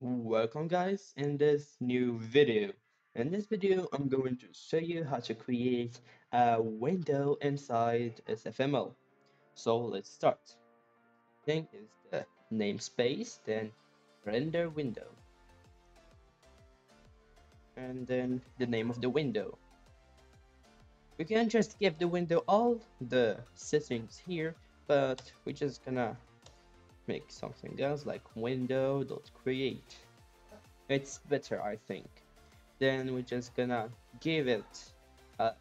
Welcome guys in this new video. In this video I'm going to show you how to create a window inside SFML. So let's start. Thing is the namespace, then render window. And then the name of the window. We can just give the window all the settings here, but we're just gonna make something else like window.create. It's better, I think. Then we're just gonna give it a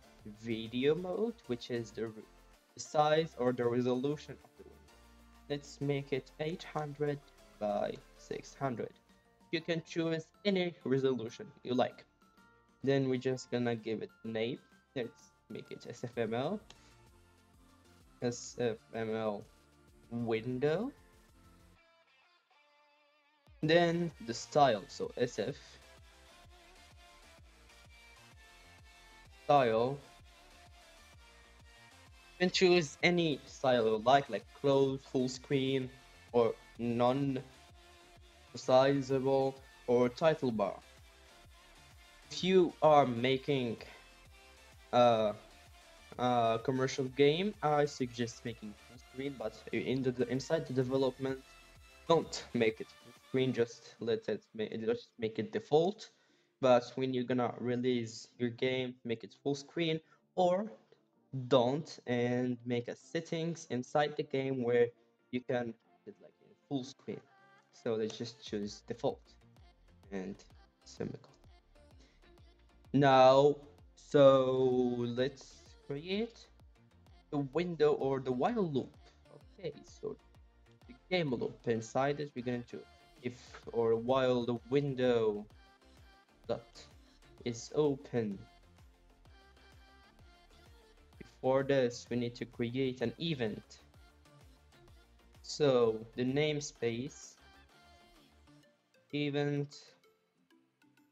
video mode, which is the size or the resolution of the window. Let's make it 800 by 600. You can choose any resolution you like. Then we're just gonna give it name. Let's make it SFML. SFML window then the style, so SF style. You can choose any style you like, like close, full screen, or non-sizable, or title bar. If you are making a, a commercial game, I suggest making full screen, but in the inside the development, don't make it screen just let it just make it default. But when you're gonna release your game make it full screen or don't and make a settings inside the game where you can it like in full screen. So let's just choose default and semicolon. Now so let's create the window or the while loop. Okay so the game loop inside it we're going to if or while the window dot is open. Before this, we need to create an event. So the namespace event,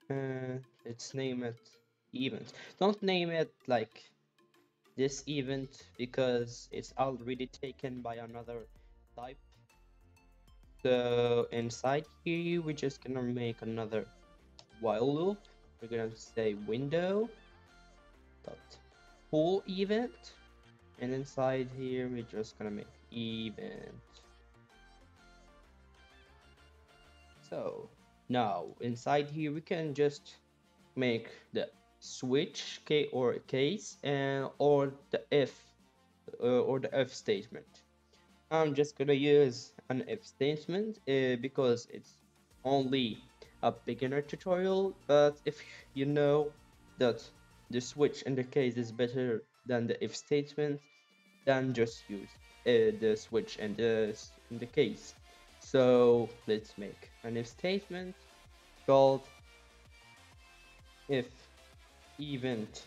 uh, let's name it event. Don't name it like this event because it's already taken by another type so inside here, we're just gonna make another while loop. We're gonna say window dot poll event, and inside here, we're just gonna make event. So now inside here, we can just make the switch k or case and or the if uh, or the if statement I'm just gonna use an if statement uh, because it's only a beginner tutorial but if you know that the switch in the case is better than the if statement then just use uh, the switch and the in the case. So let's make an if statement called if event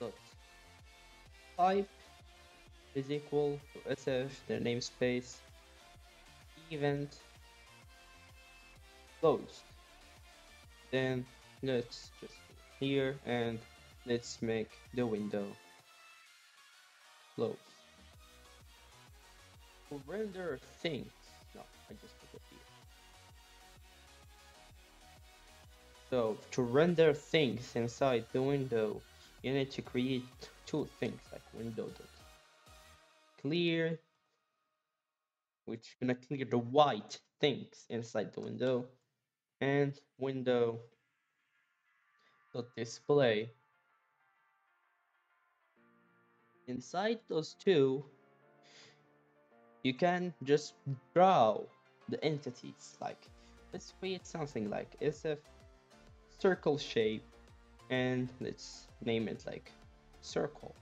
dot type is equal to sf, the namespace, event closed. Then let's just here and let's make the window close. To render things, no, I just put it here. So to render things inside the window, you need to create two things like window clear which gonna clear the white things inside the window. And window dot display. Inside those two you can just draw the entities like let's create something like a circle shape and let's name it like circle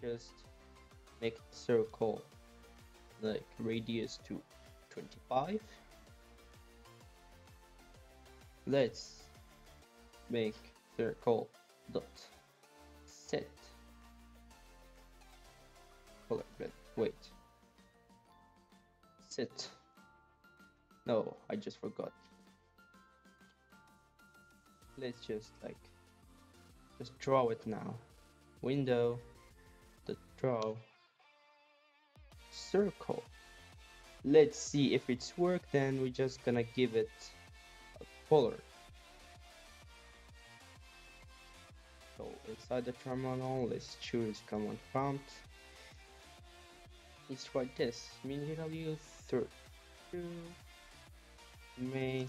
just make the circle like radius to 25 let's make circle dot set. Color red wait. Set. No I just forgot. Let's just like just draw it now window the draw circle. Let's see if it's work, then we're just gonna give it a color. So inside the terminal let's choose command prompt. Let's try this. MinGW through make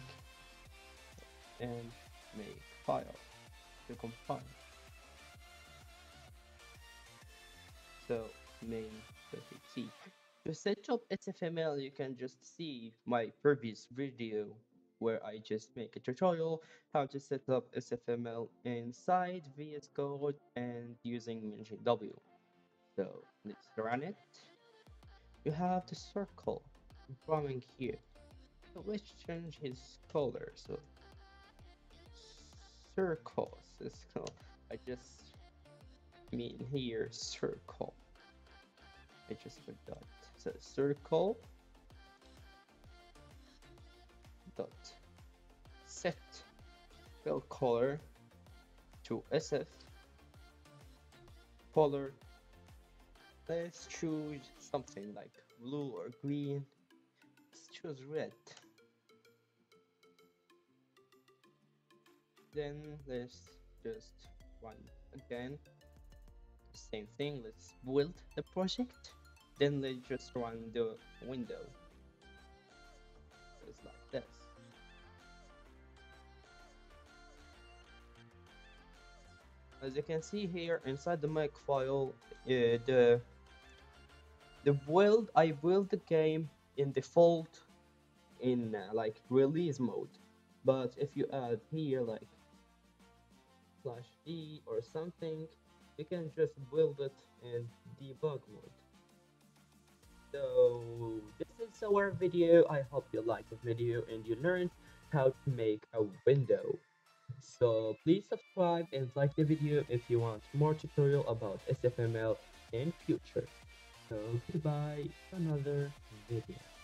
and make file to compile so main t to set up SFML, you can just see my previous video where I just make a tutorial how to set up SFML inside VS Code and using MinGW. So let's run it. You have the circle coming here. So let's change his color. So circles. So I just mean here circle. I just forgot. A circle. Dot. Set. Fill color to SF color let's choose something like blue or green. Let's choose red. Then let's just run again same thing let's build the project then let's just run the window. It's like this. As you can see here inside the make file, uh, the the build I build the game in default in uh, like release mode, but if you add here like slash d or something, you can just build it in debug mode. So this is our video. I hope you liked the video and you learned how to make a window. So please subscribe and like the video if you want more tutorial about SFML in future. So goodbye, another video.